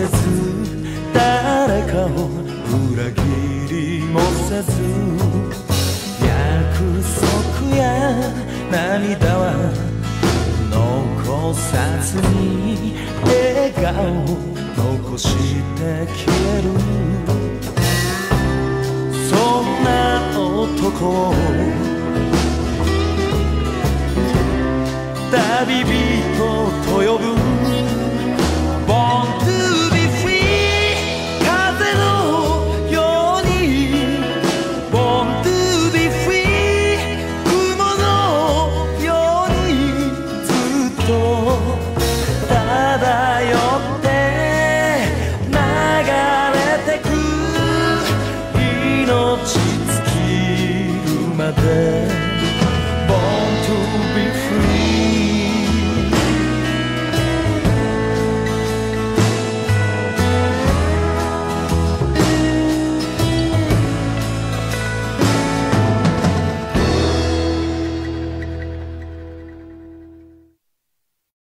せず誰かを裏切りもせず約束や涙は残さずに笑顔残して消える。そんな男を旅人漂って流れてく。命尽きるまで」